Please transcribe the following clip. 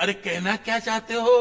अरे कहना क्या चाहते हो?